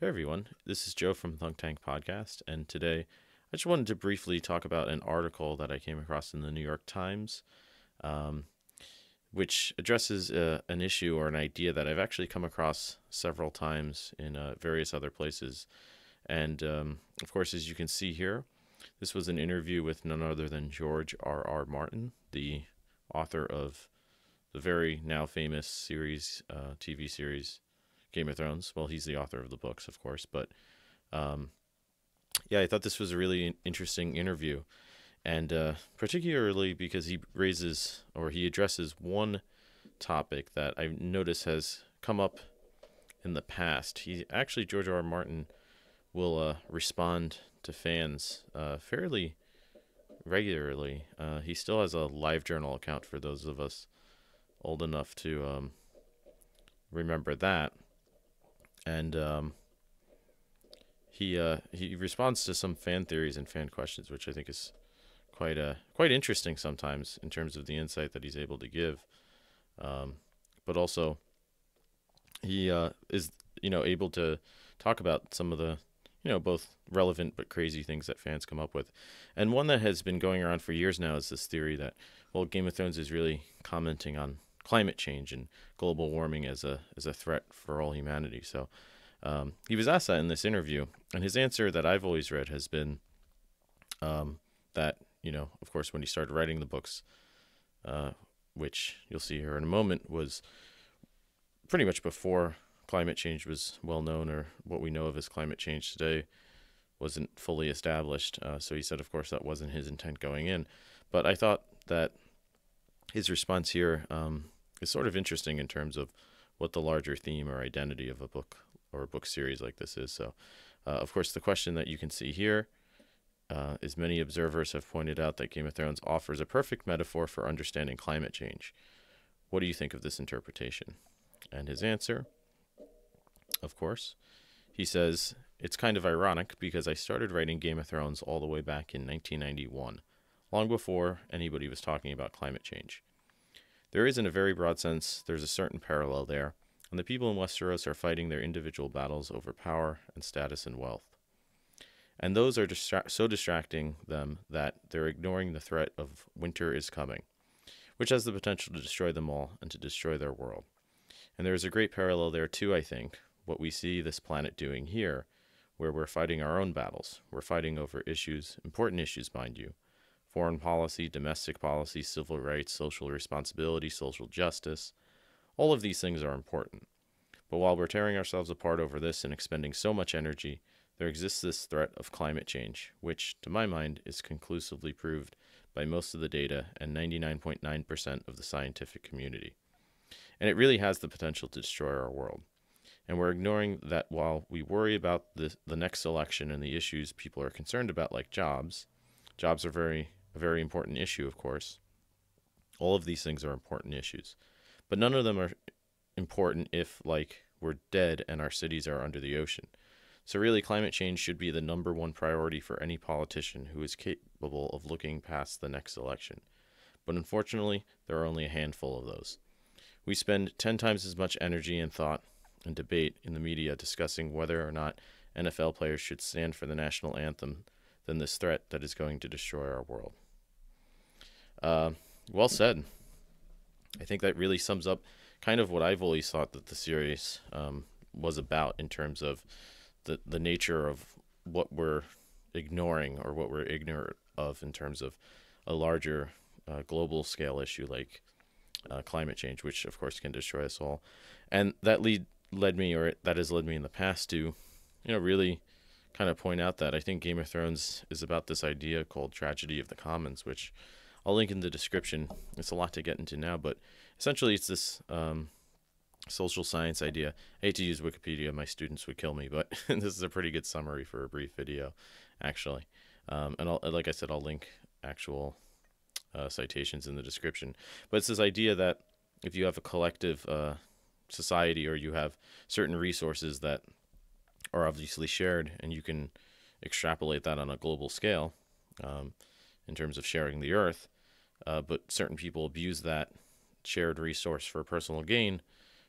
Hey everyone, this is Joe from Thunk Tank Podcast, and today I just wanted to briefly talk about an article that I came across in the New York Times, um, which addresses uh, an issue or an idea that I've actually come across several times in uh, various other places. And um, of course, as you can see here, this was an interview with none other than George R. R. Martin, the author of the very now famous series, uh, TV series Game of Thrones. Well, he's the author of the books, of course, but um, yeah, I thought this was a really interesting interview, and uh, particularly because he raises or he addresses one topic that I've noticed has come up in the past. He actually George R. R. Martin will uh, respond to fans uh, fairly regularly. Uh, he still has a LiveJournal account for those of us old enough to um, remember that and um, he uh, he responds to some fan theories and fan questions, which I think is quite uh, quite interesting sometimes in terms of the insight that he's able to give, um, but also he uh, is you know able to talk about some of the you know both relevant but crazy things that fans come up with, and one that has been going around for years now is this theory that well Game of Thrones is really commenting on climate change and global warming as a as a threat for all humanity. So um, he was asked that in this interview, and his answer that I've always read has been um, that you know, of course, when he started writing the books, uh, which you'll see here in a moment, was pretty much before climate change was well known, or what we know of as climate change today wasn't fully established. Uh, so he said, of course, that wasn't his intent going in. But I thought that his response here um, is sort of interesting in terms of what the larger theme or identity of a book or a book series like this is. So, uh, of course, the question that you can see here uh, is many observers have pointed out that Game of Thrones offers a perfect metaphor for understanding climate change. What do you think of this interpretation? And his answer, of course, he says, It's kind of ironic because I started writing Game of Thrones all the way back in 1991, long before anybody was talking about climate change. There is, in a very broad sense, there's a certain parallel there, and the people in Westeros are fighting their individual battles over power and status and wealth. And those are distra- so distracting them that they're ignoring the threat of winter is coming, which has the potential to destroy them all and to destroy their world. And there is a great parallel there, too, I think, what we see this planet doing here, where we're fighting our own battles. We're fighting over issues, important issues, mind you, foreign policy, domestic policy, civil rights, social responsibility, social justice. All of these things are important. But while we're tearing ourselves apart over this and expending so much energy, there exists this threat of climate change, which, to my mind, is conclusively proved by most of the data and 99.9% of the scientific community. And it really has the potential to destroy our world. And we're ignoring that while we worry about the, the next election and the issues people are concerned about, like jobs, jobs are very a very important issue, of course. All of these things are important issues, but none of them are important if, like, we're dead and our cities are under the ocean. So, really, climate change should be the number one priority for any politician who is capable of looking past the next election. But unfortunately, there are only a handful of those. We spend 10 times as much energy and thought and debate in the media discussing whether or not NFL players should stand for the national anthem than this threat that is going to destroy our world. Uh, well said. I think that really sums up kind of what I've always thought that the series um, was about in terms of the the nature of what we're ignoring or what we're ignorant of in terms of a larger uh, global scale issue like uh, climate change, which of course can destroy us all, and that lead led me or that has led me in the past to, you know, really kind of point out that I think Game of Thrones is about this idea called tragedy of the commons, which I'll link in the description. It's a lot to get into now, but essentially it's this um, social science idea. I hate to use Wikipedia; my students would kill me, but this is a pretty good summary for a brief video, actually. Um, and I'll, like I said, I'll link actual uh, citations in the description. But it's this idea that if you have a collective uh, society or you have certain resources that are obviously shared, and you can extrapolate that on a global scale um, in terms of sharing the earth. Uh, but certain people abuse that shared resource for personal gain.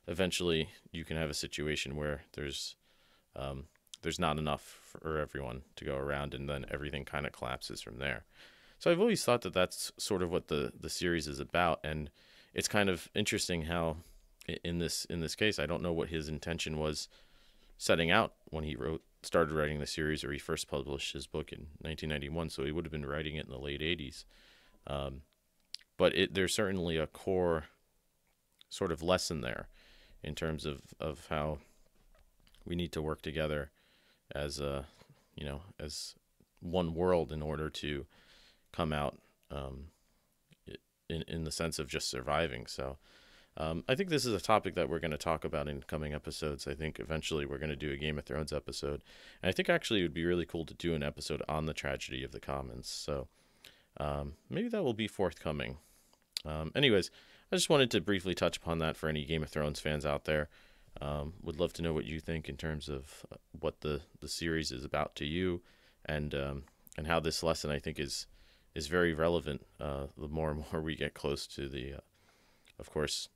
Eventually, you can have a situation where there's um, there's not enough for everyone to go around, and then everything kind of collapses from there. So I've always thought that that's sort of what the the series is about, and it's kind of interesting how in this in this case, I don't know what his intention was setting out when he wrote started writing the series or he first published his book in 1991 so he would have been writing it in the late 80s um, but it, there's certainly a core sort of lesson there in terms of, of how we need to work together as a you know as one world in order to come out um, in in the sense of just surviving. So um, I think this is a topic that we're going to talk about in coming episodes. I think eventually we're going to do a Game of Thrones episode. And I think actually it would be really cool to do an episode on the tragedy of the Commons. So um, maybe that will be forthcoming. Um, anyways, I just wanted to briefly touch upon that for any Game of Thrones fans out there. Um, would love to know what you think in terms of uh, what the, the series is about to you and um, and how this lesson I think is is very relevant uh, the more and more we get close to the, uh, of course,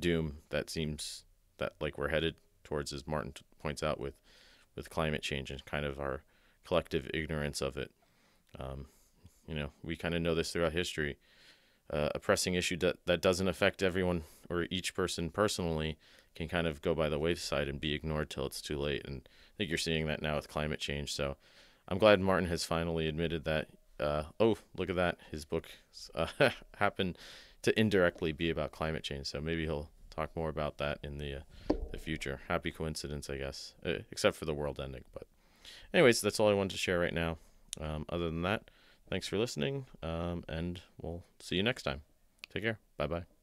doom that seems that like we're headed towards, as Martin t- points out, with with climate change and kind of our collective ignorance of it. Um, you know, we kind of know this throughout history. Uh, a pressing issue that, that doesn't affect everyone or each person personally can kind of go by the wayside and be ignored till it's too late. And I think you're seeing that now with climate change. So I'm glad Martin has finally admitted that. Uh, oh, look at that! His book uh, happened to indirectly be about climate change. So maybe he'll talk more about that in the uh, the future. Happy coincidence, I guess, uh, except for the world ending. But, anyways, that's all I wanted to share right now. Um, other than that, thanks for listening, um, and we'll see you next time. Take care. Bye bye.